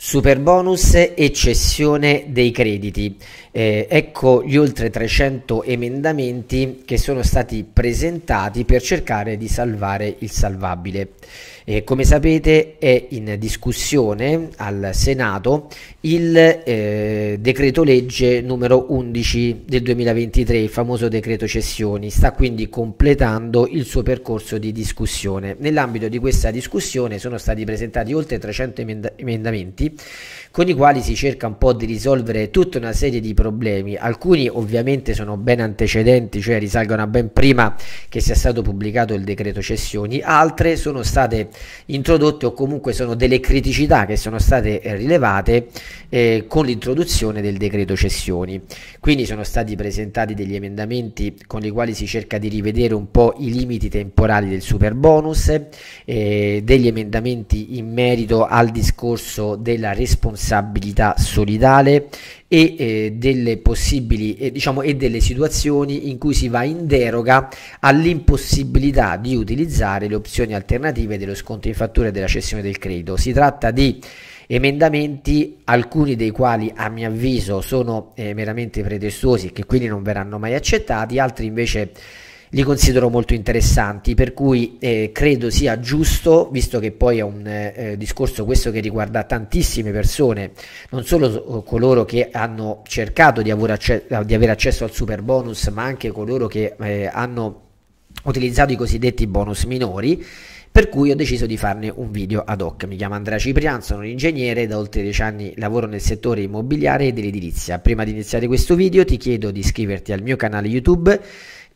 Super bonus e cessione dei crediti. Eh, ecco gli oltre 300 emendamenti che sono stati presentati per cercare di salvare il salvabile. Eh, come sapete è in discussione al Senato il eh, decreto legge numero 11 del 2023, il famoso decreto cessioni, sta quindi completando il suo percorso di discussione. Nell'ambito di questa discussione sono stati presentati oltre 300 emend- emendamenti con i quali si cerca un po' di risolvere tutta una serie di problemi. Alcuni ovviamente sono ben antecedenti, cioè risalgono a ben prima che sia stato pubblicato il decreto cessioni, altre sono state introdotte o comunque sono delle criticità che sono state eh, rilevate eh, con l'introduzione del decreto cessioni. Quindi sono stati presentati degli emendamenti con i quali si cerca di rivedere un po' i limiti temporali del super bonus, eh, degli emendamenti in merito al discorso della responsabilità solidale e eh, delle possibili eh, diciamo e delle situazioni in cui si va in deroga all'impossibilità di utilizzare le opzioni alternative dello sconto in fattura e della cessione del credito. Si tratta di emendamenti, alcuni dei quali a mio avviso sono eh, meramente pretestuosi e che quindi non verranno mai accettati, altri invece li considero molto interessanti, per cui eh, credo sia giusto, visto che poi è un eh, discorso questo che riguarda tantissime persone, non solo coloro che hanno cercato di, acce- di avere accesso al super bonus, ma anche coloro che eh, hanno utilizzato i cosiddetti bonus minori, per cui ho deciso di farne un video ad hoc. Mi chiamo Andrea Ciprian, sono un ingegnere, da oltre 10 anni lavoro nel settore immobiliare e dell'edilizia. Prima di iniziare questo video ti chiedo di iscriverti al mio canale YouTube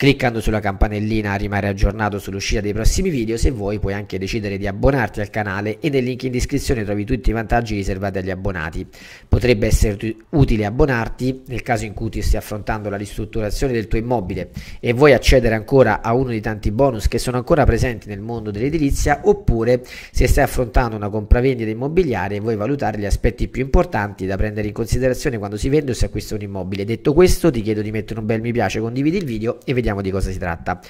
Cliccando sulla campanellina rimane aggiornato sull'uscita dei prossimi video, se vuoi puoi anche decidere di abbonarti al canale e nel link in descrizione trovi tutti i vantaggi riservati agli abbonati. Potrebbe essere utile abbonarti nel caso in cui ti stia affrontando la ristrutturazione del tuo immobile e vuoi accedere ancora a uno di tanti bonus che sono ancora presenti nel mondo dell'edilizia oppure se stai affrontando una compravendita immobiliare e vuoi valutare gli aspetti più importanti da prendere in considerazione quando si vende o si acquista un immobile. Detto questo ti chiedo di mettere un bel mi piace, condividi il video e vediamo vediamo di cosa si tratta.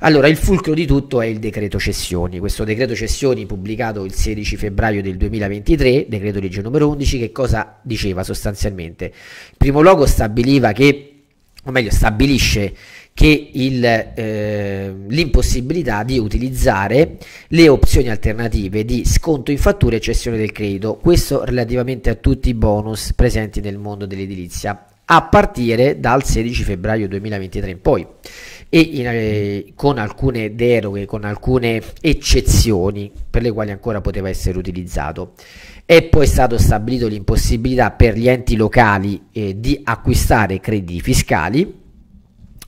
Allora, il fulcro di tutto è il decreto cessioni. Questo decreto cessioni pubblicato il 16 febbraio del 2023, decreto legge numero 11, che cosa diceva sostanzialmente? In primo luogo stabiliva che, o meglio, stabilisce che il, eh, l'impossibilità di utilizzare le opzioni alternative di sconto in fattura e cessione del credito, questo relativamente a tutti i bonus presenti nel mondo dell'edilizia a partire dal 16 febbraio 2023 in poi. E in, eh, con alcune deroghe, con alcune eccezioni per le quali ancora poteva essere utilizzato. È poi stato stabilito l'impossibilità per gli enti locali eh, di acquistare crediti fiscali,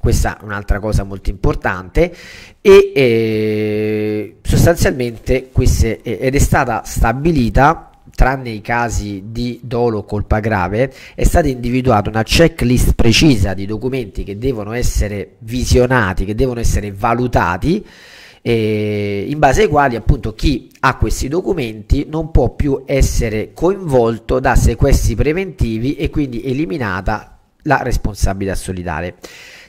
questa è un'altra cosa molto importante. E eh, sostanzialmente queste, eh, ed è stata stabilita tranne i casi di dolo o colpa grave, è stata individuata una checklist precisa di documenti che devono essere visionati, che devono essere valutati, in base ai quali appunto chi ha questi documenti non può più essere coinvolto da sequestri preventivi e quindi eliminata la responsabilità solidale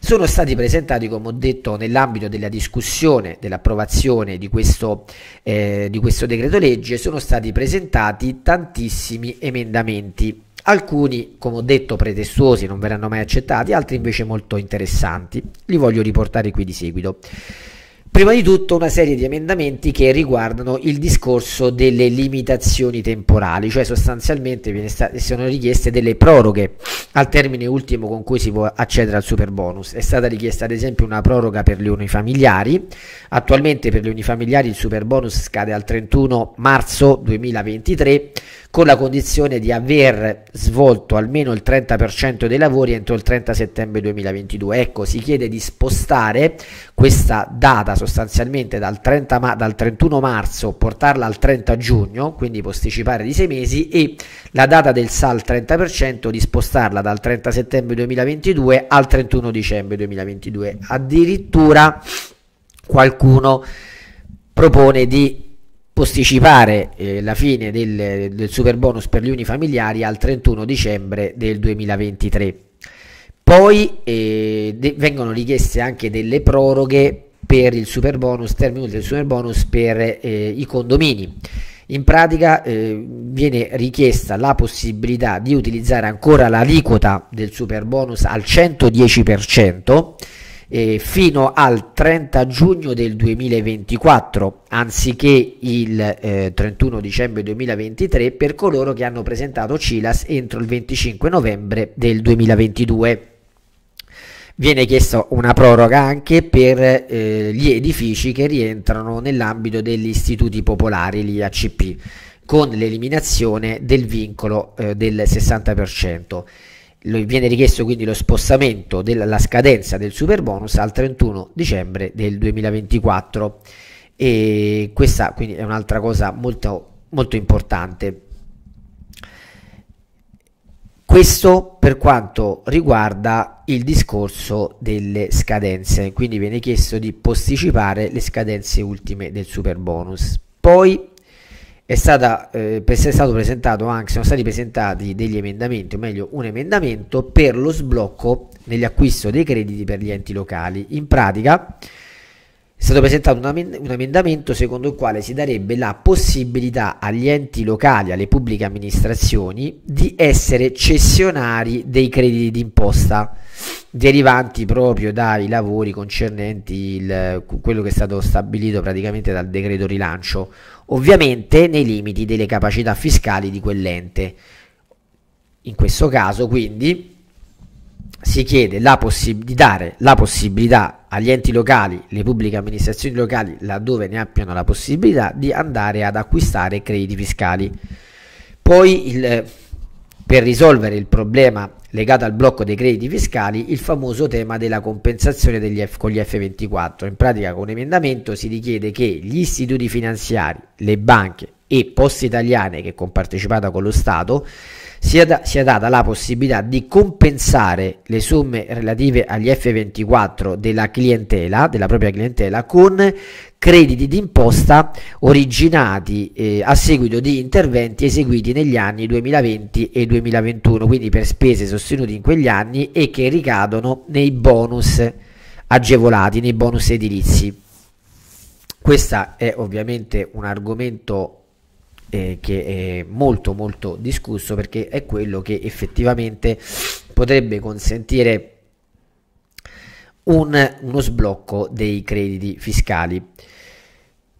sono stati presentati, come ho detto, nell'ambito della discussione dell'approvazione di questo, eh, di questo decreto legge, sono stati presentati tantissimi emendamenti. Alcuni, come ho detto, pretestuosi, non verranno mai accettati, altri invece molto interessanti. Li voglio riportare qui di seguito. Prima di tutto una serie di emendamenti che riguardano il discorso delle limitazioni temporali, cioè sostanzialmente sono richieste delle proroghe al termine ultimo con cui si può accedere al super bonus. È stata richiesta ad esempio una proroga per le unifamiliari, attualmente per le unifamiliari il super bonus scade al 31 marzo 2023 con la condizione di aver svolto almeno il 30% dei lavori entro il 30 settembre 2022. Ecco, si chiede di spostare questa data sostanzialmente dal, 30 ma- dal 31 marzo, portarla al 30 giugno, quindi posticipare di sei mesi e la data del SAL 30% di spostarla dal 30 settembre 2022 al 31 dicembre 2022. Addirittura qualcuno propone di posticipare eh, la fine del, del super bonus per gli unifamiliari al 31 dicembre del 2023. Poi eh, de- vengono richieste anche delle proroghe per il super bonus, termine del super bonus per eh, i condomini. In pratica eh, viene richiesta la possibilità di utilizzare ancora l'aliquota del super bonus al 110% eh, fino al 30 giugno del 2024 anziché il eh, 31 dicembre 2023 per coloro che hanno presentato CILAS entro il 25 novembre del 2022 viene chiesta una proroga anche per eh, gli edifici che rientrano nell'ambito degli istituti popolari, gli ACP, con l'eliminazione del vincolo eh, del 60% viene richiesto quindi lo spostamento della scadenza del super bonus al 31 dicembre del 2024 e questa quindi è un'altra cosa molto, molto importante. Questo per quanto riguarda il discorso delle scadenze. Quindi viene chiesto di posticipare le scadenze ultime del super bonus poi è, stata, eh, è stato presentato anche, sono stati presentati degli emendamenti, o meglio un emendamento per lo sblocco nell'acquisto dei crediti per gli enti locali. In pratica è stato presentato un emendamento secondo il quale si darebbe la possibilità agli enti locali, alle pubbliche amministrazioni, di essere cessionari dei crediti d'imposta derivanti proprio dai lavori concernenti il, quello che è stato stabilito praticamente dal decreto rilancio, ovviamente nei limiti delle capacità fiscali di quell'ente. In questo caso quindi si chiede la possib- di dare la possibilità agli enti locali, le pubbliche amministrazioni locali, laddove ne abbiano la possibilità, di andare ad acquistare crediti fiscali. Poi, il, per risolvere il problema legato al blocco dei crediti fiscali, il famoso tema della compensazione F, con gli F24. In pratica, con emendamento si richiede che gli istituti finanziari, le banche e poste italiane che compartecipata con lo Stato sia, da, sia, data la possibilità di compensare le somme relative agli F24 della clientela, della propria clientela, con crediti d'imposta originati eh, a seguito di interventi eseguiti negli anni 2020 e 2021, quindi per spese sostenute in quegli anni e che ricadono nei bonus agevolati, nei bonus edilizi. Questo è ovviamente un argomento eh, che è molto molto discusso perché è quello che effettivamente potrebbe consentire un, uno sblocco dei crediti fiscali.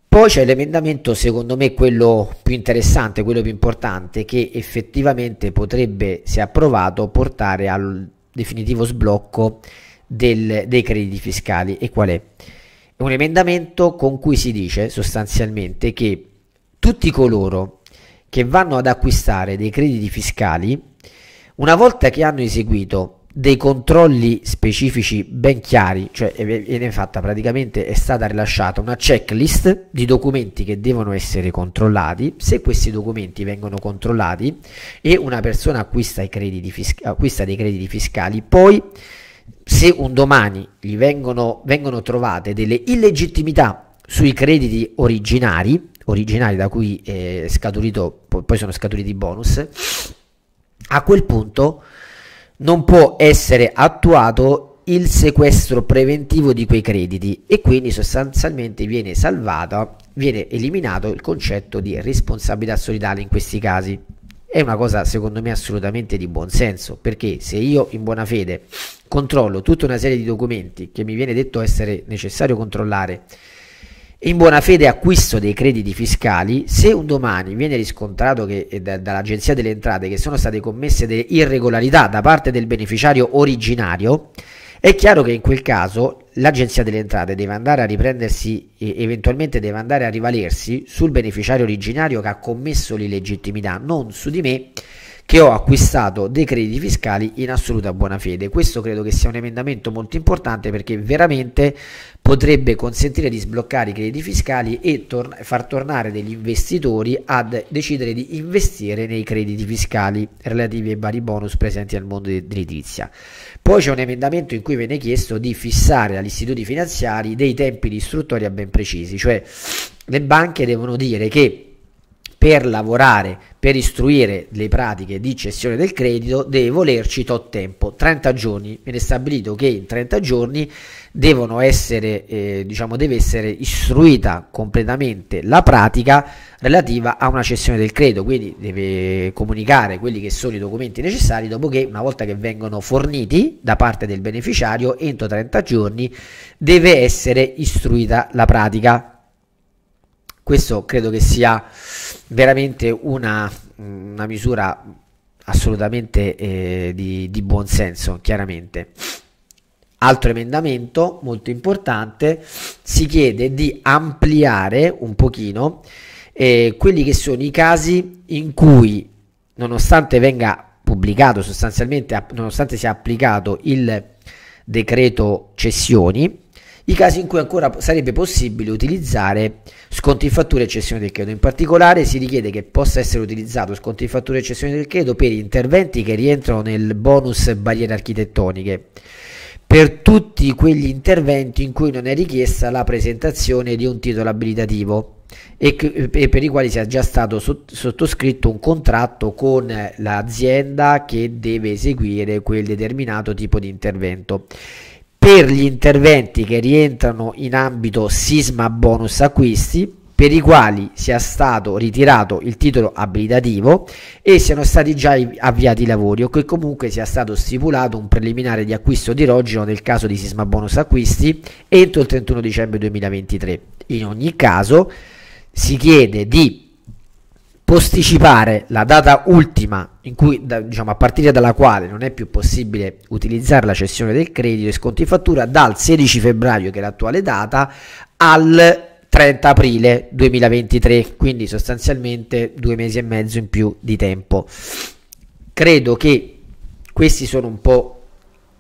Poi c'è l'emendamento, secondo me, quello più interessante, quello più importante, che effettivamente potrebbe, se approvato, portare al definitivo sblocco del, dei crediti fiscali. E qual è? È un emendamento con cui si dice sostanzialmente che tutti coloro che vanno ad acquistare dei crediti fiscali, una volta che hanno eseguito dei controlli specifici ben chiari, cioè viene fatta praticamente, è stata rilasciata una checklist di documenti che devono essere controllati, se questi documenti vengono controllati e una persona acquista, fisc- acquista dei crediti fiscali, poi se un domani gli vengono, vengono trovate delle illegittimità sui crediti originari, originali da cui è scaturito, poi sono scaturiti i bonus, a quel punto non può essere attuato il sequestro preventivo di quei crediti e quindi sostanzialmente viene salvato, viene eliminato il concetto di responsabilità solidale in questi casi. È una cosa secondo me assolutamente di buon senso, perché se io in buona fede controllo tutta una serie di documenti che mi viene detto essere necessario controllare in buona fede acquisto dei crediti fiscali, se un domani viene riscontrato che, eh, da, dall'Agenzia delle Entrate che sono state commesse delle irregolarità da parte del beneficiario originario, è chiaro che in quel caso l'Agenzia delle Entrate deve andare a riprendersi, eventualmente deve andare a rivalersi sul beneficiario originario che ha commesso l'illegittimità, non su di me che ho acquistato dei crediti fiscali in assoluta buona fede. Questo credo che sia un emendamento molto importante perché veramente potrebbe consentire di sbloccare i crediti fiscali e tor- far tornare degli investitori ad decidere di investire nei crediti fiscali relativi ai vari bonus presenti nel mondo dell'edilizia. Poi c'è un emendamento in cui viene chiesto di fissare agli istituti finanziari dei tempi di istruttoria ben precisi, cioè le banche devono dire che per lavorare, per istruire le pratiche di cessione del credito deve volerci tot tempo, 30 giorni. Viene stabilito che in 30 giorni devono essere, eh, diciamo, deve essere istruita completamente la pratica relativa a una cessione del credito, quindi deve comunicare quelli che sono i documenti necessari, dopo che una volta che vengono forniti da parte del beneficiario, entro 30 giorni deve essere istruita la pratica questo credo che sia veramente una, una misura assolutamente eh, di, di buon senso, chiaramente. Altro emendamento molto importante, si chiede di ampliare un pochino eh, quelli che sono i casi in cui, nonostante venga pubblicato sostanzialmente, nonostante sia applicato il decreto cessioni, i casi in cui ancora sarebbe possibile utilizzare sconti in fattura e cessione del credito. In particolare si richiede che possa essere utilizzato sconti in fattura e cessione del credito per interventi che rientrano nel bonus barriere architettoniche, per tutti quegli interventi in cui non è richiesta la presentazione di un titolo abilitativo e, e per i quali sia già stato sottoscritto un contratto con l'azienda che deve eseguire quel determinato tipo di intervento per gli interventi che rientrano in ambito sisma bonus acquisti per i quali sia stato ritirato il titolo abilitativo e siano stati già avviati i lavori o che comunque sia stato stipulato un preliminare di acquisto di rogino nel caso di sisma bonus acquisti entro il 31 dicembre 2023. In ogni caso si chiede di posticipare la data ultima cui, diciamo, a partire dalla quale non è più possibile utilizzare la cessione del credito e sconti in fattura dal 16 febbraio, che è l'attuale data, al 30 aprile 2023, quindi sostanzialmente due mesi e mezzo in più di tempo. Credo che questi sono un po'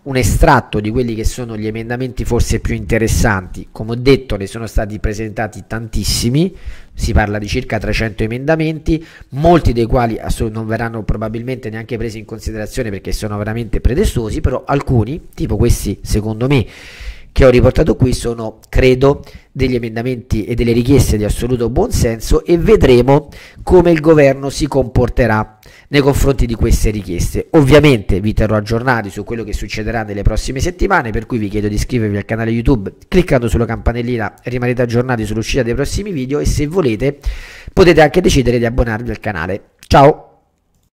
un estratto di quelli che sono gli emendamenti forse più interessanti. Come ho detto, ne sono stati presentati tantissimi, si parla di circa 300 emendamenti, molti dei quali non verranno probabilmente neanche presi in considerazione perché sono veramente pretestosi, però alcuni, tipo questi secondo me che ho riportato qui sono, credo, degli emendamenti e delle richieste di assoluto buonsenso e vedremo come il governo si comporterà nei confronti di queste richieste. Ovviamente vi terrò aggiornati su quello che succederà nelle prossime settimane, per cui vi chiedo di iscrivervi al canale YouTube cliccando sulla campanellina rimanete aggiornati sull'uscita dei prossimi video e se volete potete anche decidere di abbonarvi al canale. Ciao!